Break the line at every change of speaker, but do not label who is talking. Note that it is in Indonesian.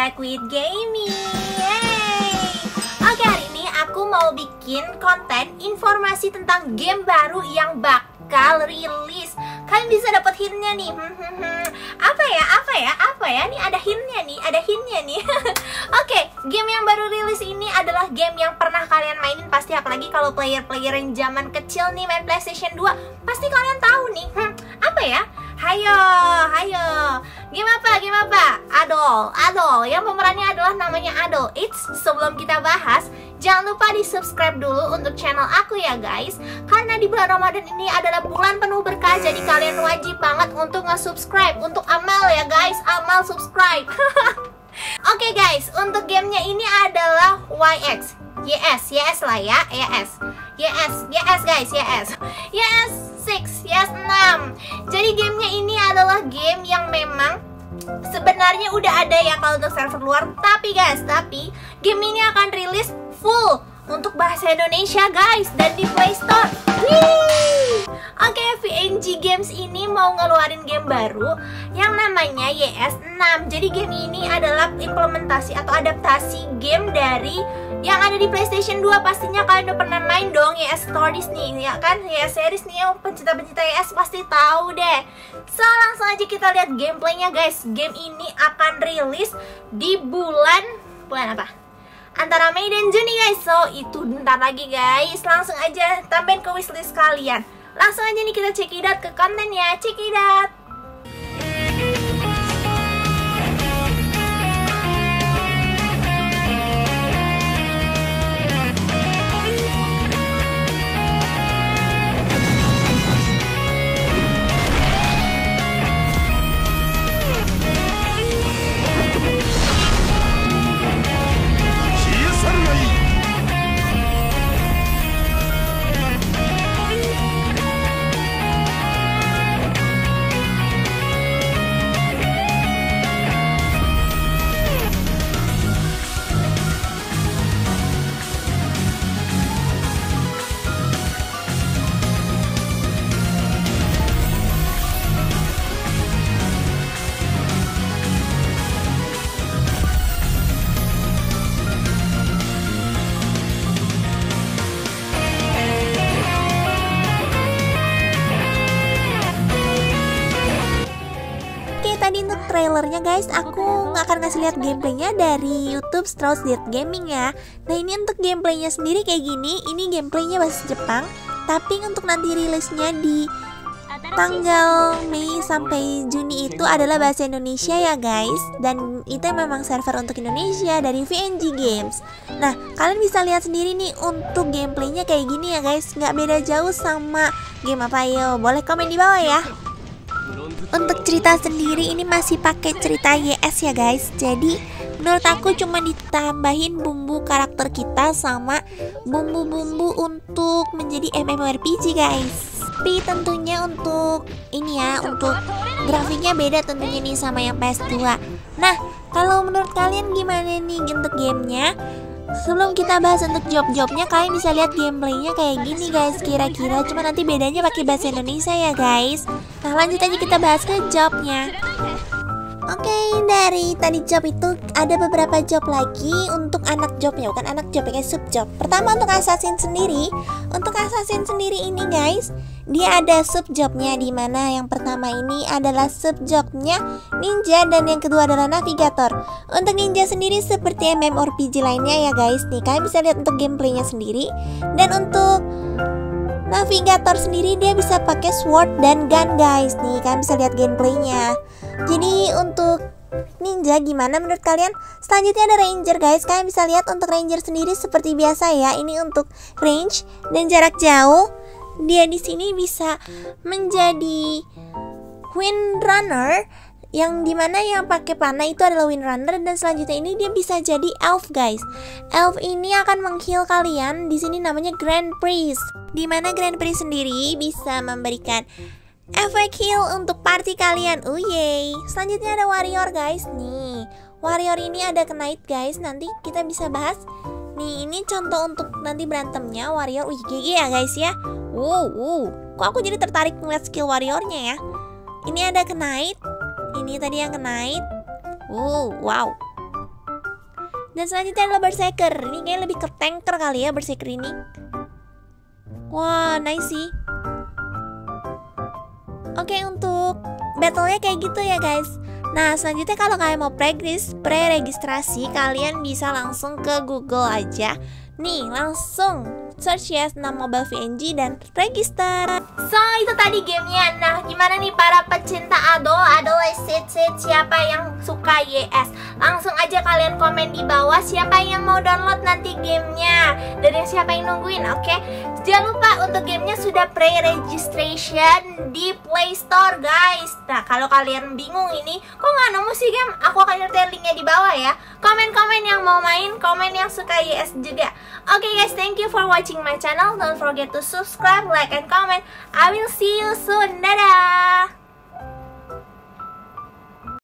back Gaming Yeay. Oke hari ini aku mau bikin konten informasi tentang game baru yang bakal rilis Kalian bisa dapat hintnya nih. Apa ya, apa ya, apa ya Nih ada hintnya nih, ada hintnya nih Oke, game yang baru rilis ini adalah game yang pernah kalian mainin Pasti apalagi kalau player-player yang zaman kecil nih main Playstation 2 Pasti kalian tahu nih hmm, Apa ya? Hayo, hayo. Game apa? Game apa? Adol, Adol. Yang pemerannya adalah namanya Adol. It's sebelum kita bahas, jangan lupa di subscribe dulu untuk channel aku ya guys. Karena di bulan Ramadan ini adalah bulan penuh berkah, jadi kalian wajib banget untuk nge-subscribe. Untuk amal ya guys, amal subscribe. Oke okay guys, untuk gamenya ini adalah YX. YS, YS lah ya, YS. YS, YS guys, YS. YS 6, YS 6. Jadi gamenya ini adalah game yang memang sebenarnya udah ada ya kalau untuk server luar. Tapi guys, tapi game ini akan rilis full untuk bahasa Indonesia guys dan di Play Store. Oke, okay, VNG Games ini mau ngeluarin game baru yang namanya YS6. Jadi game ini adalah implementasi atau adaptasi game dari yang ada di PlayStation 2 pastinya kalian udah pernah main dong YS Stories nih ya kan? YS series nih yang pencinta-pencinta YS pasti tahu deh. So langsung aja kita lihat gameplaynya guys. Game ini akan rilis di bulan bulan apa? Antara Mei dan Juni guys. So itu bentar lagi guys. Langsung aja tambahin ke wishlist kalian langsung aja nih kita cekidot ke kontennya. Cekidot trailernya guys. Aku nggak akan ngasih lihat gameplaynya dari YouTube Strauss Dirt Gaming ya. Nah ini untuk gameplaynya sendiri kayak gini. Ini gameplaynya bahasa Jepang Tapi untuk nanti rilisnya di tanggal Mei sampai Juni itu adalah bahasa Indonesia ya guys. Dan itu memang server untuk Indonesia dari VNG Games. Nah kalian bisa lihat sendiri nih untuk gameplaynya kayak gini ya guys. Nggak beda jauh sama game apa. Yo Boleh komen di bawah ya untuk cerita sendiri ini masih pakai cerita YS ya guys. Jadi menurut aku cuma ditambahin bumbu karakter kita sama bumbu-bumbu untuk menjadi MMORPG guys. Tapi tentunya untuk ini ya untuk grafiknya beda tentunya nih sama yang PS2 nah kalau menurut kalian gimana nih untuk gamenya? Sebelum kita bahas untuk job-jobnya, kalian bisa lihat gameplaynya kayak gini guys. Kira-kira cuma nanti bedanya pakai bahasa Indonesia ya guys Nah lanjut aja kita bahas ke jobnya Oke, okay, dari tadi job itu ada beberapa job lagi untuk anak jobnya, bukan anak job, kayak sub job. Pertama untuk assassin sendiri, untuk assassin sendiri ini guys, dia ada sub jobnya di mana yang pertama ini adalah sub jobnya ninja dan yang kedua adalah navigator. Untuk ninja sendiri seperti MMORPG lainnya ya guys, nih kalian bisa lihat untuk gameplaynya sendiri. Dan untuk navigator sendiri dia bisa pakai sword dan gun guys, nih kalian bisa lihat gameplaynya. Jadi untuk ninja gimana menurut kalian? Selanjutnya ada ranger guys. Kalian bisa lihat untuk ranger sendiri seperti biasa ya. Ini untuk range dan jarak jauh. Dia di sini bisa menjadi windrunner yang di mana yang pakai panah itu adalah windrunner dan selanjutnya ini dia bisa jadi elf guys. Elf ini akan mengheal kalian. Di sini namanya Grand Priest. Di mana Grand Priest sendiri bisa memberikan efek heal untuk party kalian. Oh yay. Selanjutnya ada warrior guys nih. Warrior ini ada knight guys. Nanti kita bisa bahas. Nih ini contoh untuk nanti berantemnya warrior. Wih GG ya guys ya. Wow, wow. Kok aku jadi tertarik ngeliat skill warriornya ya. Ini ada knight. Ini tadi yang knight. Wow, wow.
Dan selanjutnya adalah Berserker. Ini kayaknya lebih ke tanker kali ya Berserker ini. Wah nice sih. Oke untuk battlenya kayak gitu ya guys. Nah selanjutnya kalau kalian mau practice pre-registrasi Kalian bisa langsung ke Google aja. Nih langsung search ya nama mobile VNG dan register.
So itu tadi gamenya. Nah gimana nih para pecinta Ado Ado sit sit siapa yang suka YS Langsung aja kalian komen di bawah Siapa yang mau download nanti gamenya Dan yang siapa yang nungguin oke okay? Jangan lupa untuk gamenya sudah pre-registration di Play Store guys Nah kalau kalian bingung ini Kok nggak nemu sih game? Aku akan share linknya di bawah ya Komen-komen yang mau main Komen yang suka YS juga Oke okay guys thank you for watching my channel. Don't forget to subscribe, like, and comment. I will see you soon. Dadah! 啊